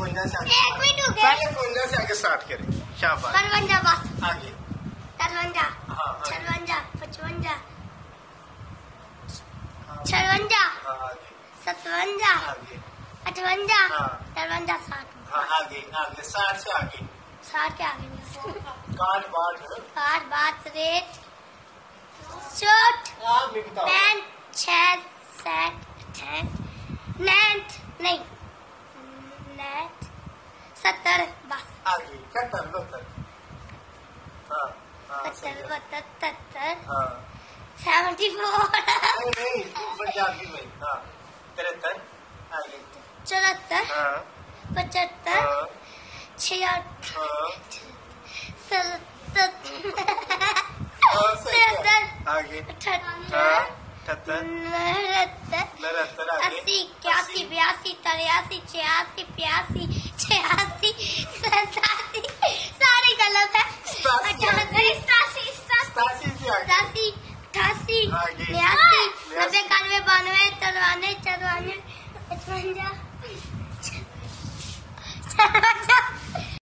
से हो? गया पहले इक्वंजा से आगे स्टार्ट करें। शाबाश। परवंजा बस। आगे। तरवंजा हाँ छरवंजा पचवंजा। हाँ, छरवंजा आगे। सतवंजा। अठवंजा। तरवंजा साठ हाँ आगे आगे। साठ से आगे। साठ के आगे। काट बाट पैंट छह सेट नहीं। नाइन्थ सत्तर सत्तर हाँ सेवेंटी फोर हाँ आगे चौहत्तर पचहत्तर छिहत्तर सत्तर। सत्तर अठहत्तर अठहत्तर बयासी तिरासी छियासी प्यासी छियासी सतासी सारे गलत है सतासी। अठासी सतासी सतासी सतासी अठासी। बयासी बयासी। नब्बे इक्यानवे बानवे तिरानवे चौरानवे पचवंजा